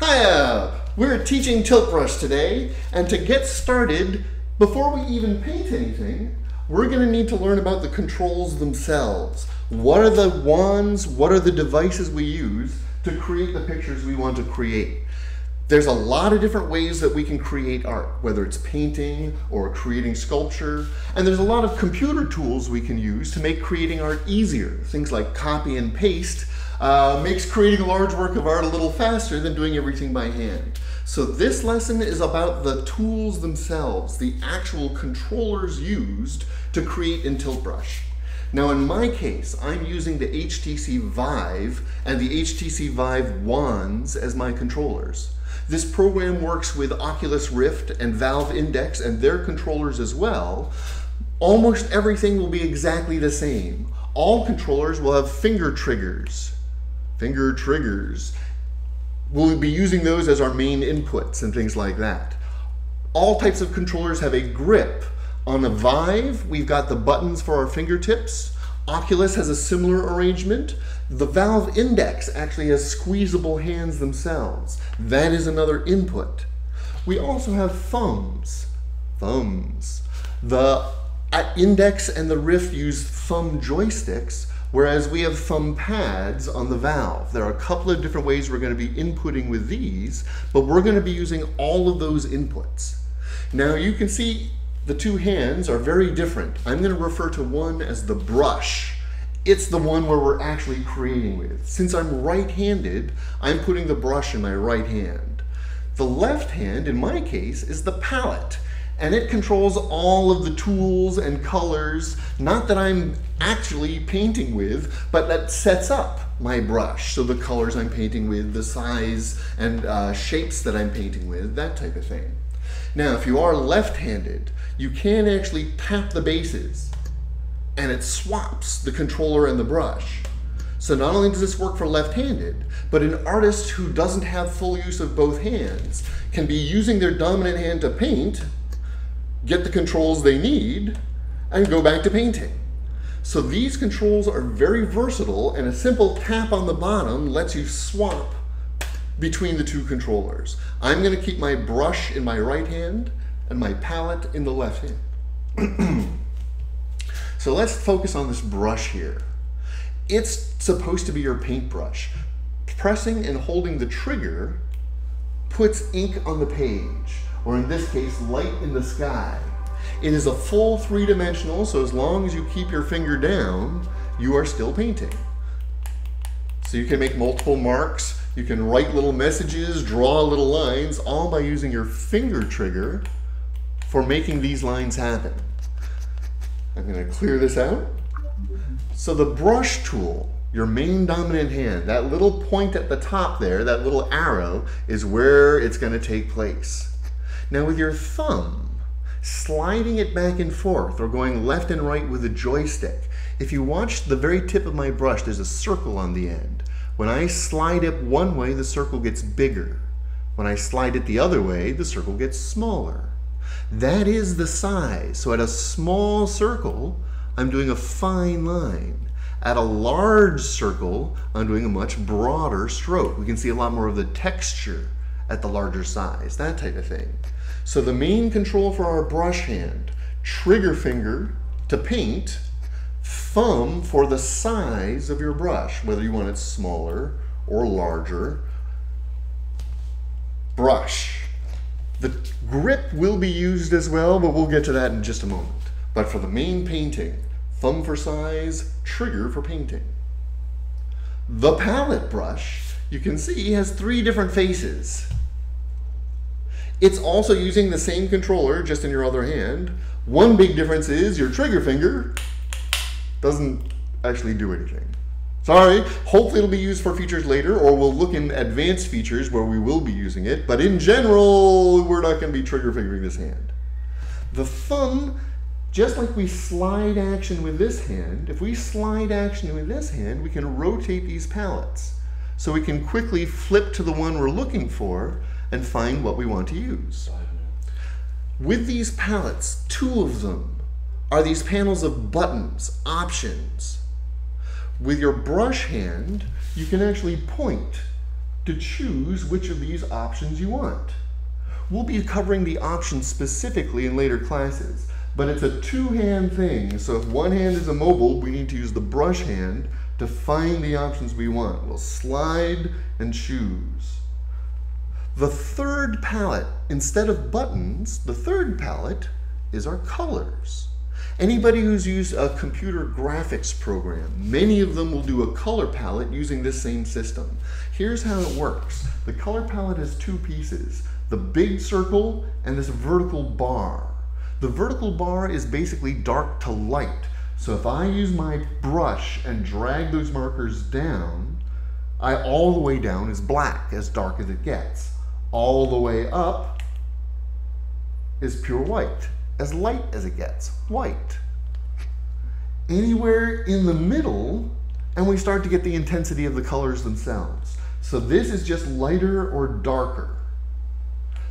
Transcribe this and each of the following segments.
Hiya! We're teaching tilt brush today, and to get started, before we even paint anything, we're gonna need to learn about the controls themselves. What are the wands, what are the devices we use to create the pictures we want to create? There's a lot of different ways that we can create art, whether it's painting or creating sculpture. And there's a lot of computer tools we can use to make creating art easier. Things like copy and paste uh, makes creating a large work of art a little faster than doing everything by hand. So this lesson is about the tools themselves, the actual controllers used to create in Tilt Brush. Now in my case, I'm using the HTC Vive and the HTC Vive wands as my controllers. This program works with Oculus Rift and Valve Index and their controllers as well. Almost everything will be exactly the same. All controllers will have finger triggers. Finger triggers. We'll be using those as our main inputs and things like that. All types of controllers have a grip. On a Vive, we've got the buttons for our fingertips. Oculus has a similar arrangement. The Valve Index actually has squeezable hands themselves. That is another input. We also have thumbs. Thumbs. The uh, Index and the Rift use thumb joysticks, whereas we have thumb pads on the Valve. There are a couple of different ways we're going to be inputting with these, but we're going to be using all of those inputs. Now you can see the two hands are very different. I'm going to refer to one as the brush it's the one where we're actually creating with. Since I'm right-handed, I'm putting the brush in my right hand. The left hand, in my case, is the palette, and it controls all of the tools and colors, not that I'm actually painting with, but that sets up my brush. So the colors I'm painting with, the size and uh, shapes that I'm painting with, that type of thing. Now, if you are left-handed, you can actually tap the bases and it swaps the controller and the brush. So not only does this work for left-handed, but an artist who doesn't have full use of both hands can be using their dominant hand to paint, get the controls they need, and go back to painting. So these controls are very versatile and a simple tap on the bottom lets you swap between the two controllers. I'm gonna keep my brush in my right hand and my palette in the left hand. So let's focus on this brush here. It's supposed to be your paintbrush. Pressing and holding the trigger puts ink on the page, or in this case, light in the sky. It is a full three-dimensional, so as long as you keep your finger down, you are still painting. So you can make multiple marks, you can write little messages, draw little lines, all by using your finger trigger for making these lines happen. I'm going to clear this out. So the brush tool, your main dominant hand, that little point at the top there, that little arrow, is where it's going to take place. Now with your thumb, sliding it back and forth or going left and right with the joystick, if you watch the very tip of my brush, there's a circle on the end. When I slide it one way, the circle gets bigger. When I slide it the other way, the circle gets smaller. That is the size. So at a small circle, I'm doing a fine line. At a large circle, I'm doing a much broader stroke. We can see a lot more of the texture at the larger size, that type of thing. So the main control for our brush hand, trigger finger to paint, thumb for the size of your brush, whether you want it smaller or larger, brush. The grip will be used as well, but we'll get to that in just a moment. But for the main painting, thumb for size, trigger for painting. The palette brush, you can see, it has three different faces. It's also using the same controller, just in your other hand. One big difference is your trigger finger doesn't actually do anything. Sorry, hopefully it'll be used for features later, or we'll look in advanced features where we will be using it, but in general, we're not gonna be trigger fingering this hand. The thumb, just like we slide action with this hand, if we slide action with this hand, we can rotate these palettes. So we can quickly flip to the one we're looking for and find what we want to use. With these palettes, two of them are these panels of buttons, options, with your brush hand, you can actually point to choose which of these options you want. We'll be covering the options specifically in later classes, but it's a two-hand thing, so if one hand is immobile, we need to use the brush hand to find the options we want. We'll slide and choose. The third palette, instead of buttons, the third palette is our colors. Anybody who's used a computer graphics program, many of them will do a color palette using this same system. Here's how it works. The color palette has two pieces, the big circle and this vertical bar. The vertical bar is basically dark to light. So if I use my brush and drag those markers down, I all the way down is black, as dark as it gets. All the way up is pure white, as light as it gets, white. Anywhere in the middle, and we start to get the intensity of the colors themselves. So this is just lighter or darker.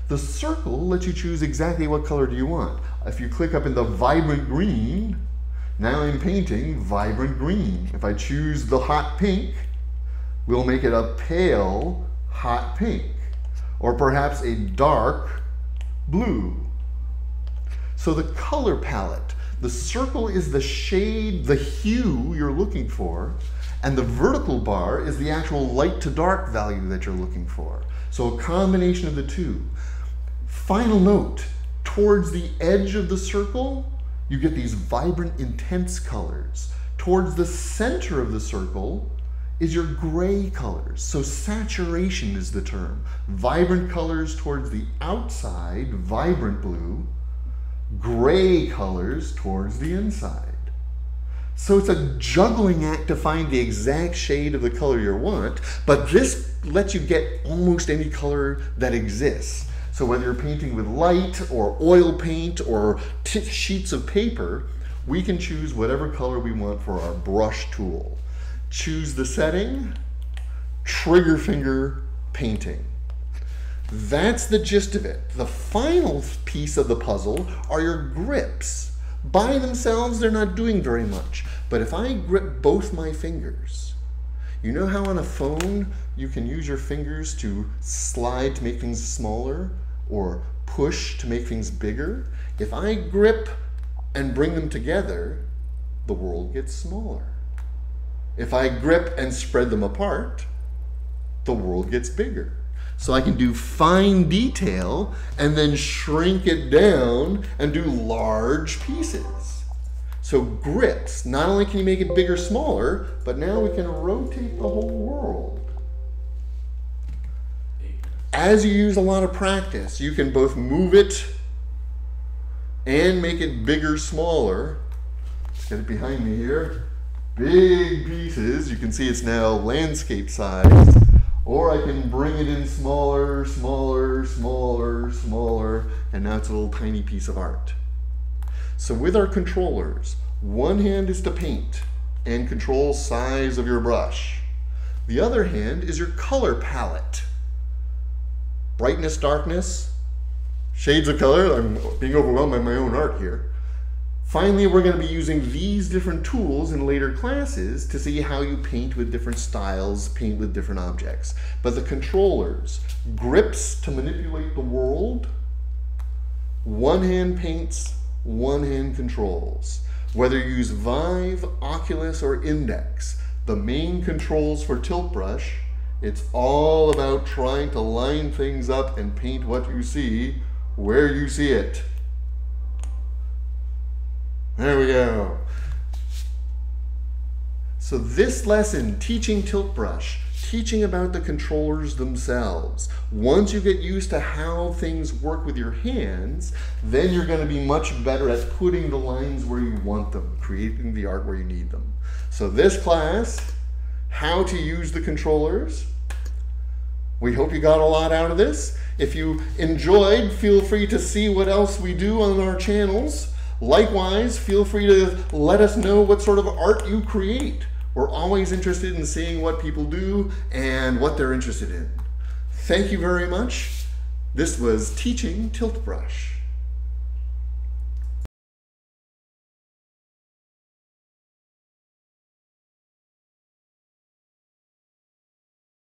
The circle lets you choose exactly what color do you want. If you click up in the vibrant green, now I'm painting vibrant green. If I choose the hot pink, we'll make it a pale hot pink, or perhaps a dark blue. So the color palette, the circle is the shade, the hue you're looking for, and the vertical bar is the actual light to dark value that you're looking for. So a combination of the two. Final note, towards the edge of the circle, you get these vibrant, intense colors. Towards the center of the circle is your gray colors. So saturation is the term. Vibrant colors towards the outside, vibrant blue, gray colors towards the inside. So it's a juggling act to find the exact shade of the color you want, but this lets you get almost any color that exists. So whether you're painting with light or oil paint or sheets of paper, we can choose whatever color we want for our brush tool. Choose the setting, trigger finger painting. That's the gist of it. The final piece of the puzzle are your grips. By themselves, they're not doing very much. But if I grip both my fingers, you know how on a phone you can use your fingers to slide to make things smaller? or push to make things bigger, if I grip and bring them together, the world gets smaller. If I grip and spread them apart, the world gets bigger. So I can do fine detail and then shrink it down and do large pieces. So grips, not only can you make it bigger, smaller, but now we can rotate the whole world as you use a lot of practice, you can both move it and make it bigger, smaller. Let's get it behind me here. Big pieces. You can see it's now landscape size. Or I can bring it in smaller, smaller, smaller, smaller, and now it's a little tiny piece of art. So with our controllers, one hand is to paint and control size of your brush. The other hand is your color palette brightness, darkness, shades of color. I'm being overwhelmed by my own art here. Finally, we're going to be using these different tools in later classes to see how you paint with different styles, paint with different objects. But the controllers, grips to manipulate the world, one hand paints, one hand controls. Whether you use Vive, Oculus, or Index, the main controls for Tilt Brush it's all about trying to line things up and paint what you see where you see it. There we go. So this lesson, teaching tilt brush, teaching about the controllers themselves. Once you get used to how things work with your hands, then you're going to be much better at putting the lines where you want them, creating the art where you need them. So this class, how to use the controllers, we hope you got a lot out of this. If you enjoyed, feel free to see what else we do on our channels. Likewise, feel free to let us know what sort of art you create. We're always interested in seeing what people do and what they're interested in. Thank you very much. This was Teaching Tilt Brush.